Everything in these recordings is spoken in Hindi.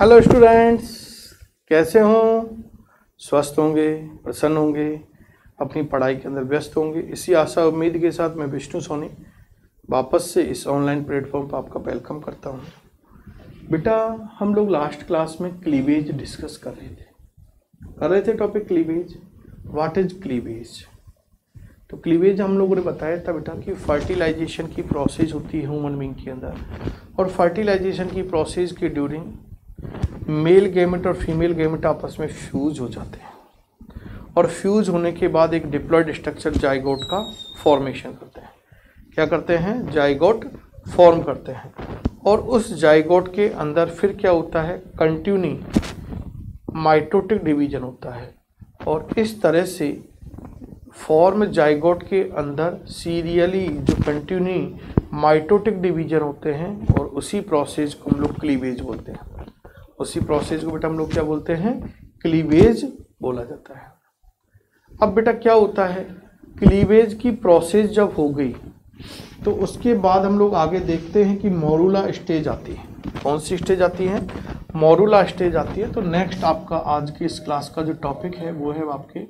हेलो स्टूडेंट्स कैसे हों? स्वस्थ होंगे, प्रसन्न होंगे, अपनी पढ़ाई के अंदर व्यस्त होंगे। इसी आशा, उम्मीद के साथ मैं विष्णु सोनी वापस से इस ऑनलाइन प्लेटफॉर्म पर आपका वेलकम करता हूँ। बेटा, हम लोग लास्ट क्लास में क्लीवेज डिस्कस कर रहे थे। कर रहे थे topic cleavage what is cleavage तो क्लीवेज हम लोगों ने बताया था बेटा कि फर्टिलाइजेशन की प्रोसेस होती है ह्यूमन बींग के अंदर। और फर्टिलाइजेशन की प्रोसेस के ड्यूरिंग मेल गेमेट और फीमेल गेमेट आपस में फ्यूज हो जाते हैं। और फ्यूज होने के बाद एक डिप्लॉयड स्ट्रक्चर जाइगोट का फॉर्मेशन करते हैं। क्या करते हैं? जाइगोट फॉर्म करते हैं। और उस जाइगोट के अंदर फिर क्या होता है? कंटिन्यू माइटोटिक डिवीज़न होता है। और इस तरह से फॉर्म जाइगोट के अंदर सीरियली जो कंटिन्यू माइटोटिक डिवीज़न होते हैं और उसी प्रोसेस को हम लोग क्लीवेज बोलते हैं। उसी प्रोसेस को बेटा हम लोग क्या बोलते हैं? क्लीवेज बोला जाता है। अब बेटा क्या होता है? क्लीवेज की प्रोसेस जब हो गई तो उसके बाद हम लोग आगे देखते हैं कि मोरूला स्टेज आती है। कौन सी स्टेज आती है? मोरूला स्टेज आती है। तो नेक्स्ट आपका आज की इस क्लास का जो टॉपिक है, वो है आपके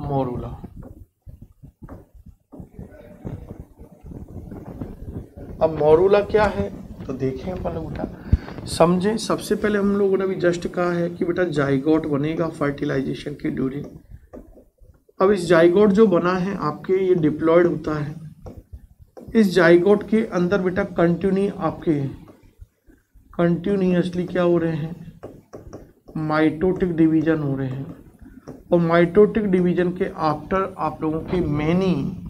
मोरूला अब मोरूला क्या है? तो देखें अपन लोग बेटा। समझें? सबसे पहले हम लोगों ने अभी जस्ट कहा है कि बेटा जाइगोट बनेगा फर्टिलाइजेशन की ड्यूरिंग अब इस जाइगोट जो बना है, आपके ये डिप्लॉयड होता है। इस जाइगोट के अंदर बेटा कंटिन्यू आपके कंटिन्यूसली क्या हो रहे हैं? माइटोटिक डिवीज़न हो रहे हैं। और माइटोटिक डिवीज़न के आफ्टर आप लोगों के मैनी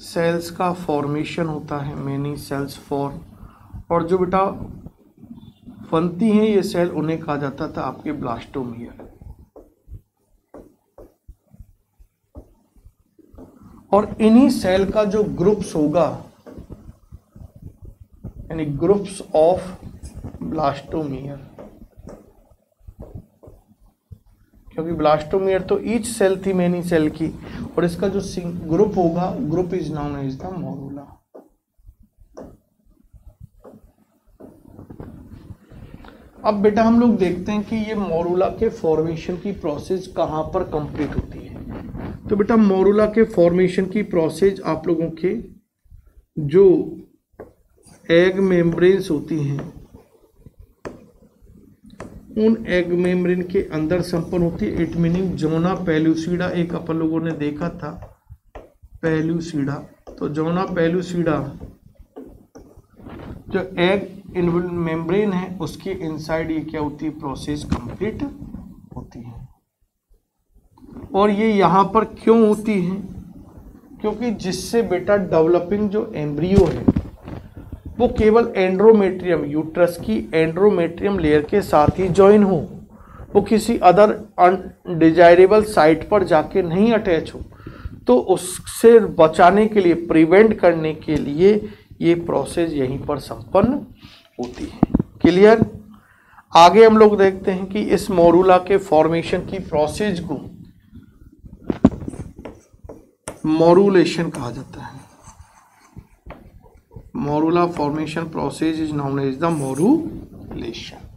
सेल्स का फॉर्मेशन होता है मैनी सेल्स फॉर्म और जो बेटा बनती हैं, ये सेल उन्हें कहा जाता था आपके ब्लास्टोमियर और इन्हीं सेल का जो ग्रुप्स होगा, यानी ग्रुप्स ऑफ़ ब्लास्टोमियर क्योंकि ब्लास्टोमियर तो ईच सेल थी मेनी सेल की। और इसका जो ग्रुप होगा group is known as the morula अब बेटा हम लोग देखते हैं कि ये मोरूला के फॉर्मेशन की प्रोसेस कहाँ पर कंप्लीट होती है। तो बेटा मोरूला के फॉर्मेशन की प्रोसेस आप लोगों के जो एग मेम्ब्रेन्स होती हैं उन एग मेम्ब्रेन के अंदर संपन्न होती है। इट मीनिंग जोना पेल्यूसीडा, एक अपन लोगों ने देखा था। पेल्यूसीडा। तो जोना पेलुसीडा जो एग इन मेम्ब्रेन है, उसके इनसाइड ये क्या होती है? प्रोसेस कंप्लीट होती है। और ये यहाँ पर क्यों होती है? क्योंकि जिससे बेटा डेवलपिंग जो एम्ब्रियो है वो केवल एंड्रोमेट्रियम यूट्रस की एंड्रोमेट्रियम लेयर के साथ ही ज्वाइन हो। वो किसी अदर अनडिजायरेबल साइट पर जाके नहीं अटैच हो। तो उससे बचाने के लिए प्रिवेंट करने के लिए ये प्रोसेस यहीं पर संपन्न होती है। क्लियर आगे हम लोग देखते हैं कि इस मोरूला के फॉर्मेशन की प्रोसेस को मोरूलेशन कहा जाता है। Morula formation process is known as the morulation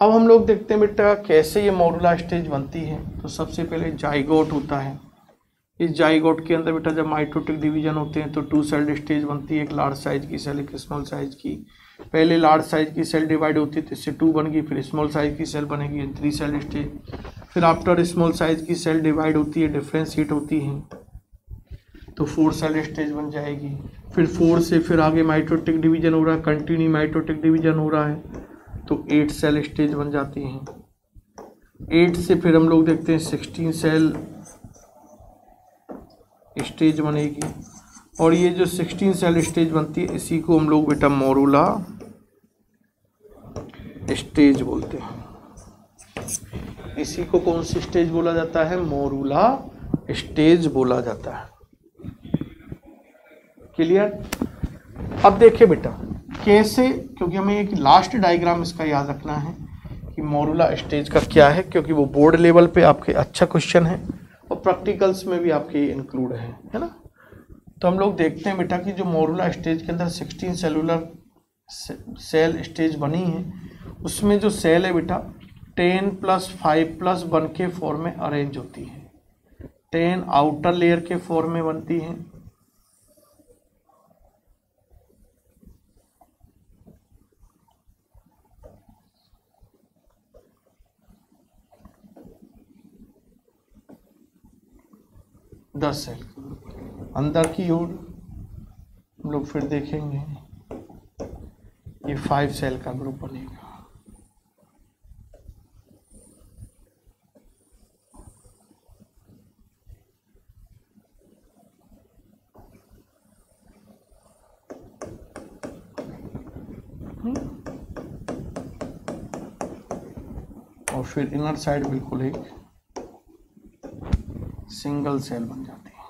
अब हम लोग देखते हैं बेटा कैसे ये मोरूला स्टेज बनती है। तो सबसे पहले जाइगोट होता है। इस जाइगोट के अंदर बेटा जब माइटोटिक डिवीज़न होते हैं तो टू सेल्ड स्टेज बनती है, एक लार्ज साइज़ की सेल एक स्मॉल साइज़ की। पहले लार्ज साइज़ की सेल डिवाइड होती है तो इससे टू बन गई, फिर स्मॉल साइज़ की सेल बनेगी थ्री सेल स्टेज फिर आफ्टर स्मॉल साइज़ की सेल डिवाइड होती है डिफ्रेंशिएट होती है। तो फोर सेल स्टेज बन जाएगी। फिर फोर से फिर आगे माइटोटिक डिवीज़न हो रहा है कंटिन्यू माइटोटिक डिवीज़न हो रहा है तो एट सेल स्टेज बन जाती हैं। एट से फिर हम लोग देखते हैं सिक्सटीन सेल स्टेज बनेगी। और ये जो सिक्सटीन सेल स्टेज बनती है, इसी को हम लोग बेटा मोरूला स्टेज बोलते हैं। इसी को कौन सी स्टेज बोला जाता है? मोरूला स्टेज बोला जाता है। क्लियर? अब देखिए बेटा, कैसे, क्योंकि हमें एक लास्ट डायग्राम इसका याद रखना है कि मोरूला स्टेज का क्या है, क्योंकि वो बोर्ड लेवल पे आपके अच्छा क्वेश्चन है और प्रैक्टिकल्स में भी आपके इंक्लूड है है ना? तो हम लोग देखते हैं बेटा कि जो मोरूला स्टेज के अंदर 16 सेलुलर सेल स्टेज बनी है, उसमें जो सेल है बेटा ten plus five plus one के फॉर्म में अरेंज होती है। टेन आउटर लेयर के फॉर्म में बनती है। दस सेल अंदर की ओर हम लोग फिर देखेंगे। ये फाइव सेल का ग्रुप बनेगा। और फिर इनर साइड बिल्कुल एक सिंगल सेल बन जाती है।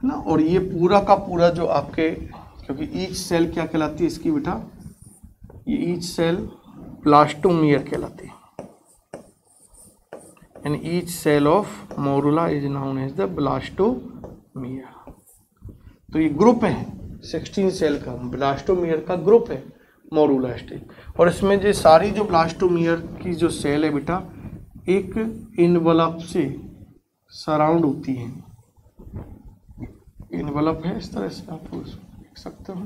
ना? और ये पूरा का पूरा जो आपके, क्योंकि ईच सेल क्या कहलाती है इसकी बेटा? ये ईच सेल ब्लास्टोमियर कहलाती है। And each cell of morula is known as the blastomere तो ये ग्रुप है। 16 सेल का ब्लास्टोमियर का ग्रुप है मोरुला स्टेज और इसमें जो सारी जो ब्लास्टोमियर की जो सेल है बेटा एक इनवलप से सराउंड होती है। इनवलप है इस तरह से आप देख सकते हो।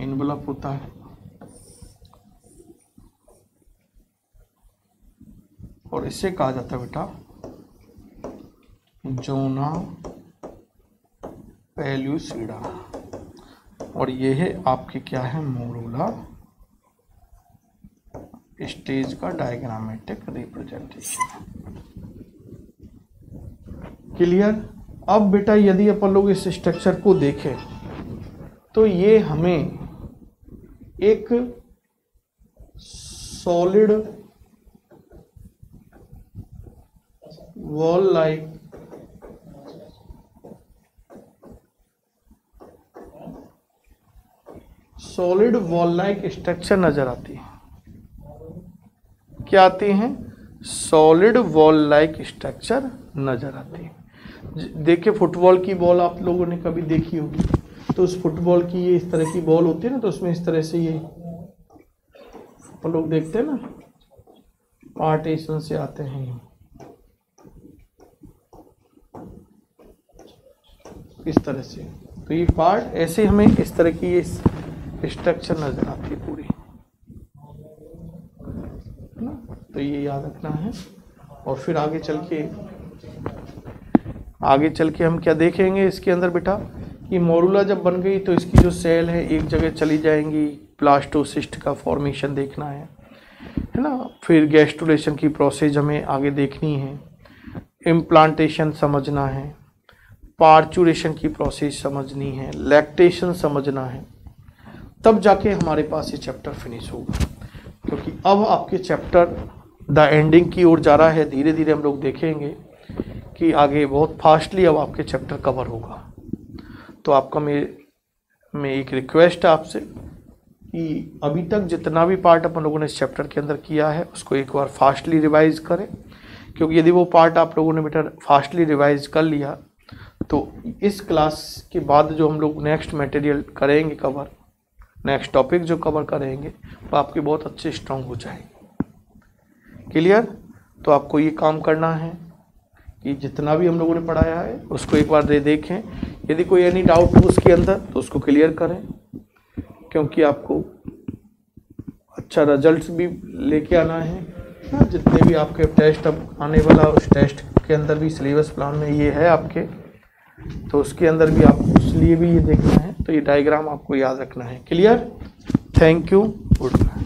इनवलप होता है। और इसे कहा जाता है बेटा, जोना पेल्यूसीडा और ये है आपके क्या है मोरूला स्टेज का डायग्रामेटिक रिप्रेजेंटेशन। क्लियर? अब बेटा यदि अपन लोग इस स्ट्रक्चर को देखें तो ये हमें एक solid wall like solid wall like structure नज़र आती है। क्या आती हैं? सॉलिड वॉल लाइक स्ट्रक्चर नज़र आती है। देखिए फुटबॉल की बॉल आप लोगों ने कभी देखी होगी। तो उस फुटबॉल की ये इस तरह की बॉल होती है ना तो उसमें इस तरह से ये हम लोग देखते हैं ना पार्टीशन से आते हैं इस तरह से। तो ये पार्ट ऐसे हमें इस तरह की ये स्ट्रक्चर नज़र आती है पूरी। ना? तो ये याद रखना है। और फिर आगे चल के, आगे चल के हम क्या देखेंगे इसके अंदर बेटा? कि मोरूला जब बन गई तो इसकी जो सेल है एक जगह चली जाएँगी। प्लास्टोसिस्ट का फॉर्मेशन देखना है। है ना? फिर गैस्ट्रोलेशन की प्रोसेस हमें आगे देखनी है। इम्प्लांटेशन समझना है। पार्चुरेशन की प्रोसेस समझनी है। लैक्टेशन समझना है। तब जाके हमारे पास ये चैप्टर फिनिश होगा। क्योंकि अब आपके चैप्टर द एंडिंग की ओर जा रहा है धीरे धीरे हम लोग देखेंगे कि आगे बहुत फास्टली अब आपके चैप्टर कवर होगा। तो आपका मेरे में एक रिक्वेस्ट है आपसे कि अभी तक जितना भी पार्ट अपन लोगों ने इस चैप्टर के अंदर किया है, उसको एक बार फास्टली रिवाइज करें। क्योंकि यदि वो पार्ट आप लोगों ने बेटा फास्टली रिवाइज कर लिया तो इस क्लास के बाद जो हम लोग नेक्स्ट मटेरियल करेंगे कवर नेक्स्ट टॉपिक जो कवर करेंगे वो आपके बहुत अच्छे स्ट्रांग हो जाएँगे। क्लियर तो आपको ये काम करना है कि जितना भी हम लोगों ने पढ़ाया है उसको एक बार दे देखें। यदि कोई एनी डाउट हो उसके अंदर तो उसको क्लियर करें। क्योंकि आपको अच्छा रिज़ल्ट भी लेके आना है। हाँ, जितने भी आपके टेस्ट अब आने वाला उस टेस्ट के अंदर भी सिलेबस प्लान में ये है आपके। तो उसके अंदर भी आपको उस लिए भी ये देखना है तो ये डायग्राम आपको याद रखना है. Clear thank you good night